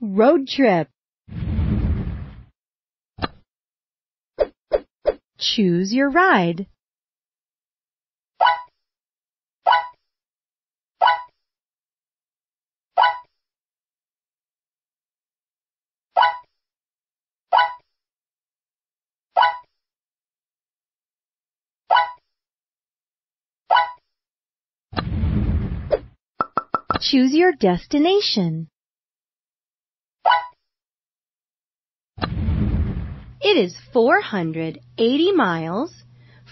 road trip. Choose your ride. Choose your destination. It is 480 miles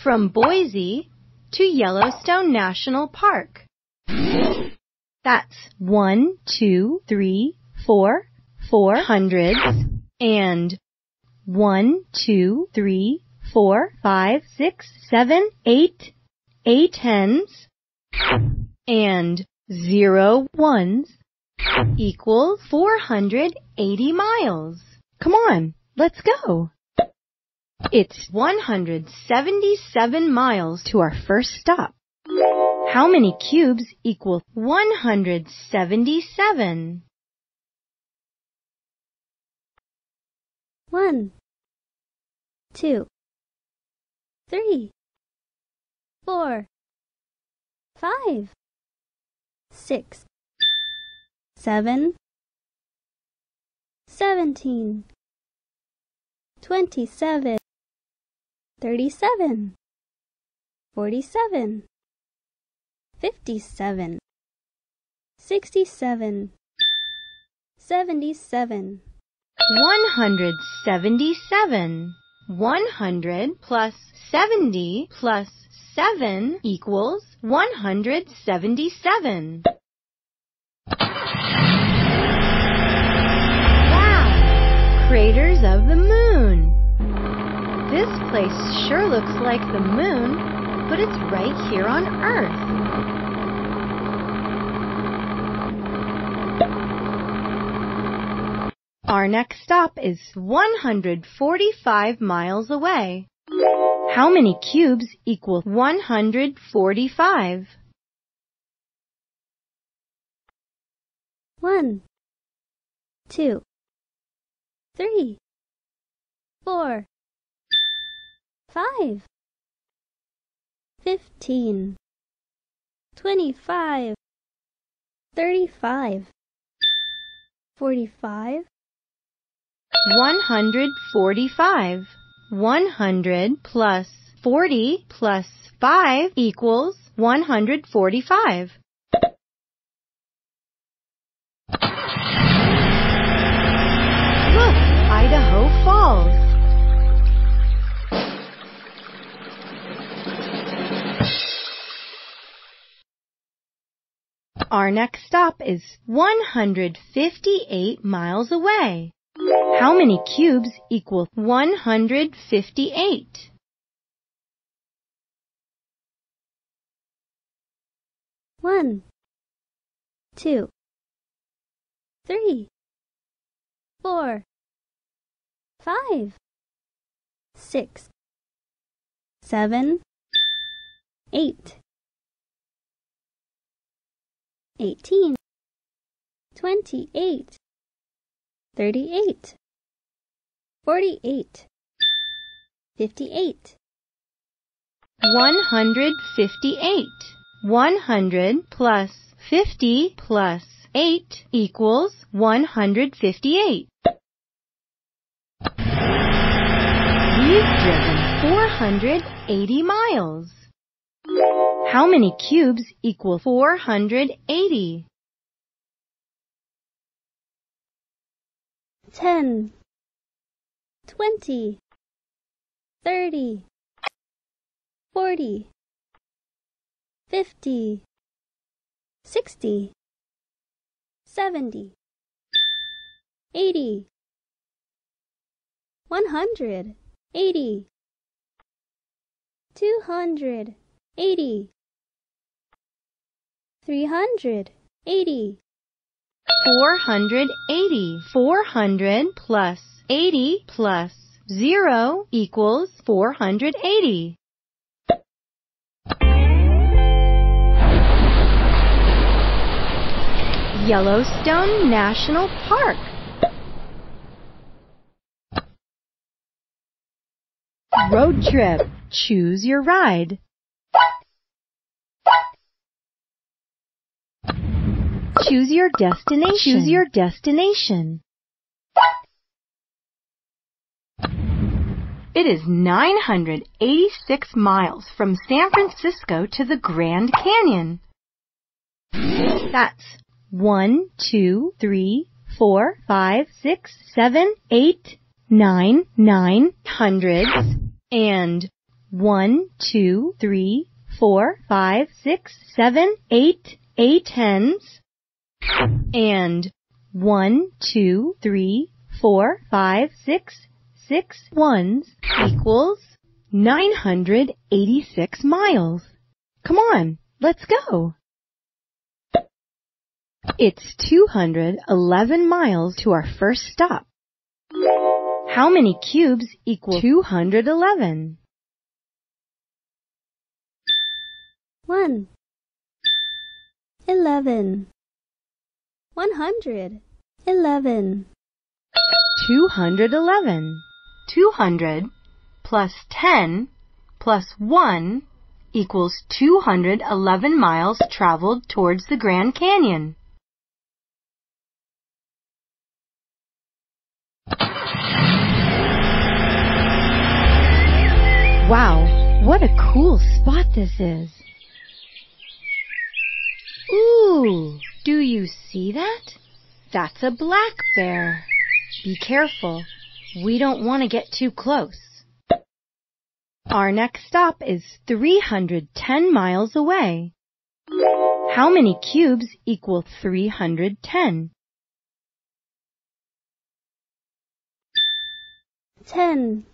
from Boise to Yellowstone National Park. That's one, two, three, four, four hundreds and one, two, three, four, five, six, seven, eight, eight tens and zero ones equals 480 miles. Come on, let's go. It's 177 miles to our first stop. How many cubes equal 177? One, two, three, four, five, six, seven, seventeen, twenty-seven, thirty-seven, forty-seven, fifty-seven, sixty-seven, seventy-seven. 177. 100 plus 70 plus 7 equals 177. Wow! Craters of the place sure looks like the moon, but it's right here on Earth. Our next stop is 145 miles away. How many cubes equal 145? One, two, three, four, five, fifteen, twenty-five, thirty-five, forty-five, 145. 100 plus 40 plus 5 equals 145. Look, Idaho Falls. Our next stop is 158 miles away. How many cubes equal 158? One, two, three, four, five, six, seven, eight, eighteen, twenty-eight, thirty-eight, forty-eight, fifty-eight, 158. 100 plus 50 plus 8 equals 158. We've driven 480 miles. How many cubes equal 480? ten, twenty, thirty, forty, fifty, sixty, seventy, eighty, one hundred, eighty, two hundred, eighty, three hundred eighty. 480. 400 plus 80 plus 0 equals 480. Yellowstone National Park. Road trip. Choose your ride. Choose your destination. Choose your destination. It is 986 miles from San Francisco to the Grand Canyon. That's one, two, three, four, five, six, seven, eight, nine, nine hundreds, and one, two, three, four, five, six, seven, eight, eight tens, and one, two, three, four, five, six, six ones equals 986 miles. Come on, let's go. It's 211 miles to our first stop. How many cubes equal 211? 1 11 100 11 211. 200 plus 10 plus 1 equals 211 miles traveled towards the Grand Canyon. Wow, what a cool spot this is. Ooh, do you see that? That's a black bear. Be careful. We don't want to get too close. Our next stop is 310 miles away. How many cubes equal 310? 10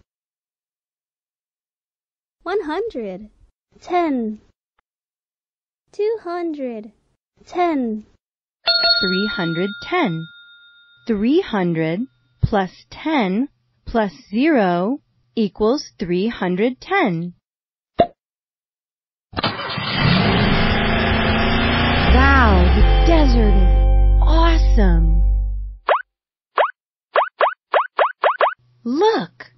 100 10 200 10 310. 300 plus 10 plus 0 equals 310. Wow, the desert is awesome. Look,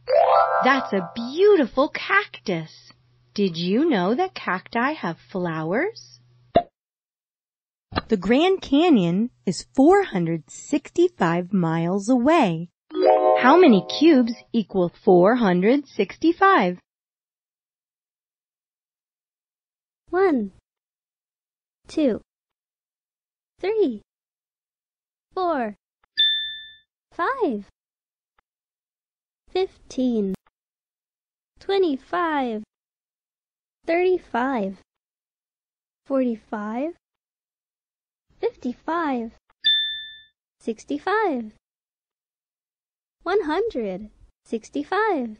that's a beautiful cactus. Did you know that cacti have flowers? The Grand Canyon is 465 miles away. How many cubes equal 465? 1 2 3 4 5 15 25 35 45 55 65 100 65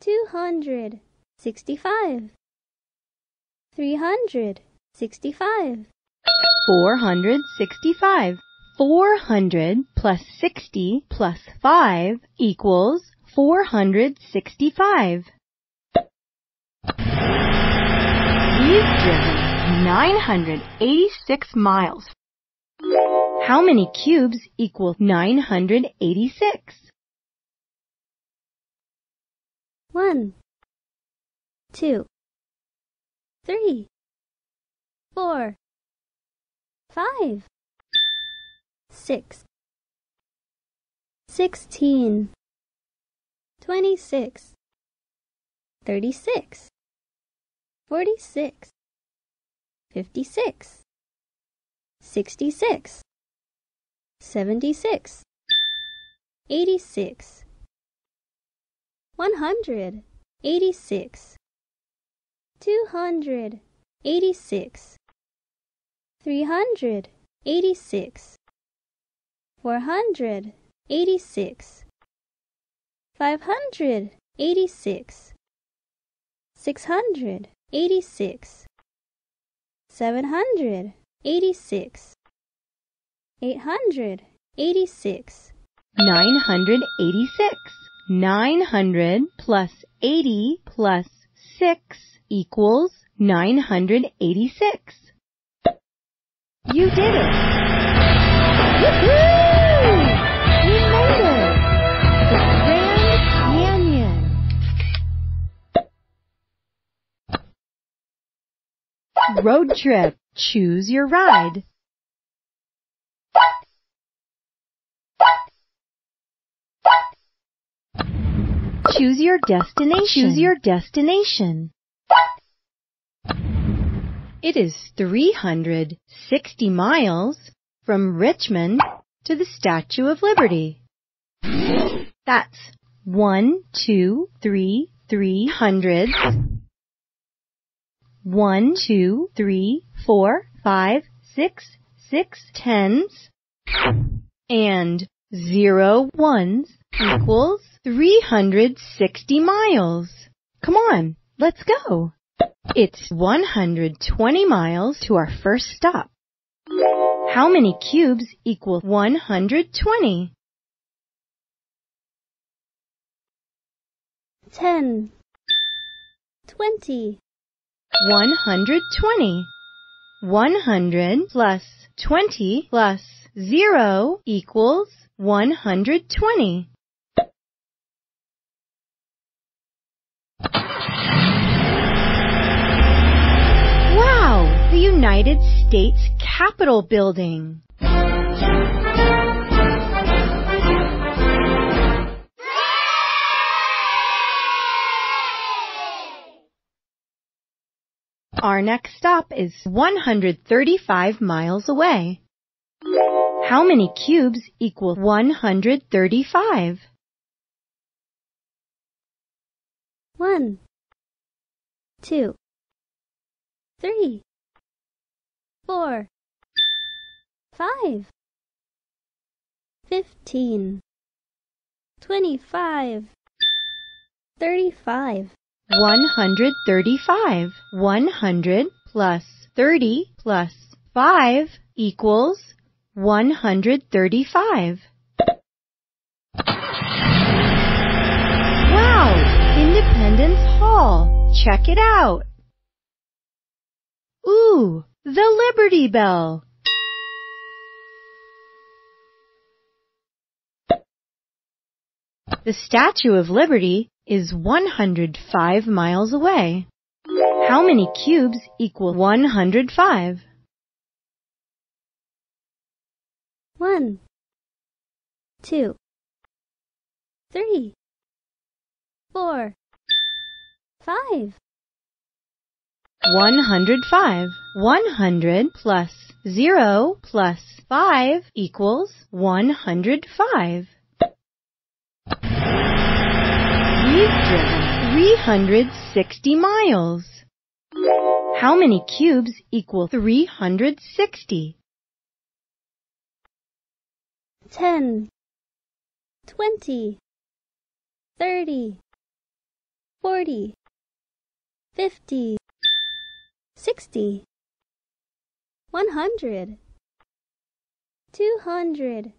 200 65 300 65 465. 400 plus 60 plus 5 equals 465. We've driven 986 miles. How many cubes equal 986? 1 2 3 4 5 6 16 26 36 46 56 66 76 86 100 86 200 86 300 86 400 86 500 86 600 86 700 86 800 86 986. 900 plus 80 plus 6 equals 986. You did it! Woohoo! Road trip. Choose your ride. Choose your destination. Choose your destination. It is 360 miles from Richmond to the Statue of Liberty. That's one, two, three, three hundreds. One, two, three, four, five, six, six tens. And zero ones equals 360 miles. Come on, let's go. It's 120 miles to our first stop. How many cubes equal 120? ten, twenty, 120. 100 plus 20 plus 0 equals 120. Wow! The United States Capitol Building. Our next stop is 135 miles away. How many cubes equal 135? one, two, three, four, five, fifteen, twenty-five, thirty-five, 135. 100 plus 30 plus 5 equals 135. Wow! Independence Hall. Check it out. Ooh, the Liberty Bell. The Statue of Liberty is 105 miles away. How many cubes equal 105? one, two, three, four, five, 105. 100 plus 0 plus 5 equals 105. We've driven 360 miles. How many cubes equal 360? ten, twenty, thirty, forty, fifty, sixty, one hundred, two hundred,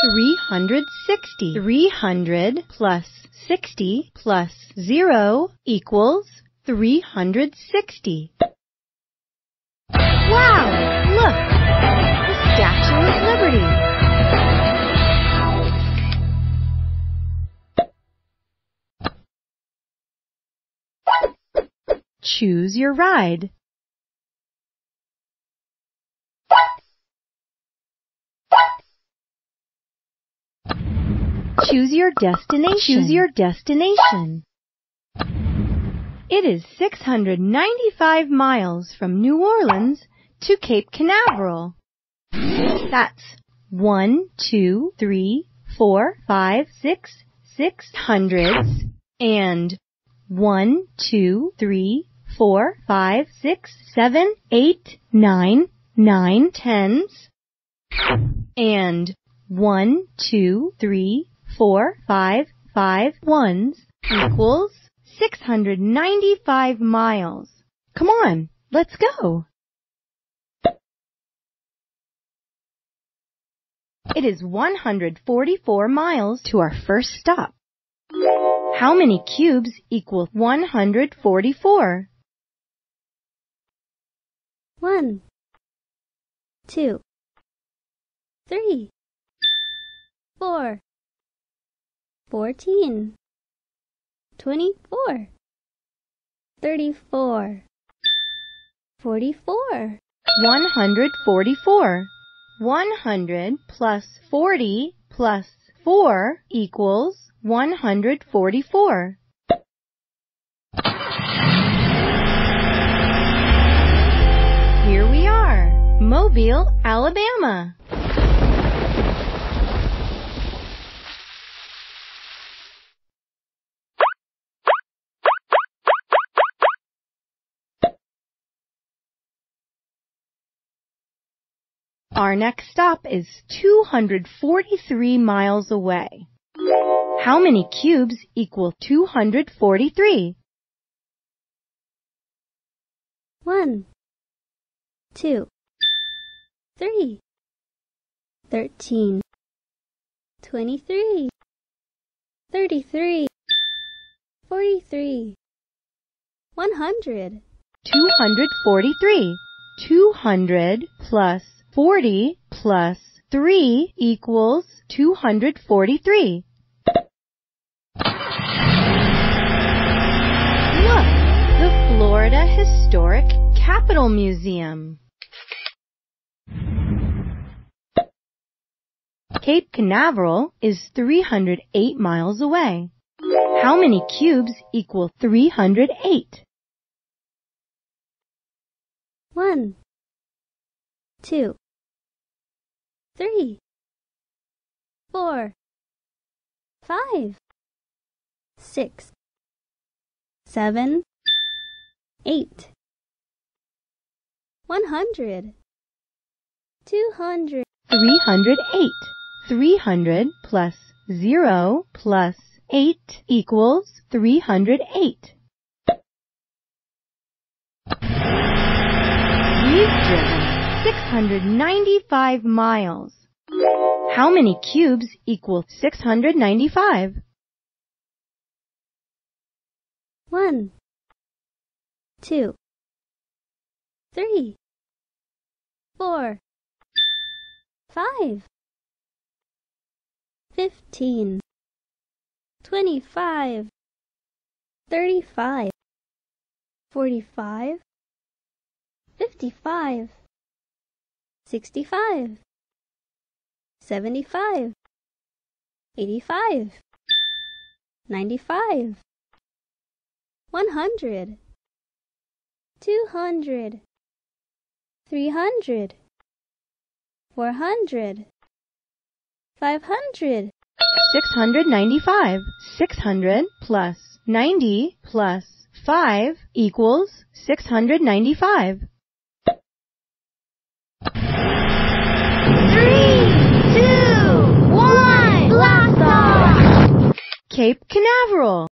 360. 300 plus 60 plus 0 equals 360. Wow! Look! The Statue of Liberty. Choose your ride. Choose your destination. Choose your destination. It is 695 miles from New Orleans to Cape Canaveral. That's one, two, three, four, five, six, six hundreds and one, two, three, four, five, six, seven, eight, nine, nine tens and one, two, three, four, five, five ones equals 695 miles. Come on, let's go. It is 144 miles to our first stop. How many cubes equal 144? one, two, three, four, fourteen, twenty-four, thirty-four, Forty-four. 144. 100 plus 40 plus 4 equals 144. Here we are, Mobile, Alabama. Our next stop is 243 miles away. How many cubes equal 243? One, two, three, thirteen, twenty-three, thirty-three, forty-three, one hundred. 243. 200 plus 40 plus 3 equals 243. Look, the Florida Historic Capitol Museum. Cape Canaveral is 308 miles away. How many cubes equal 308? One, two, three, four, five, six, seven, eight, one hundred, two hundred, 308. 300 plus 0 plus 8 equals 308. We've driven 695 miles. How many cubes equal 695? one, two, three, four, five, fifteen, twenty-five, thirty-five, forty-five, fifty-five, sixty-five, seventy-five, eighty-five, ninety-five, one hundred, two hundred, three hundred, four hundred, five hundred, 695. 600 plus 90 plus 5 equals 695. Three, two, one, blast off! Cape Canaveral.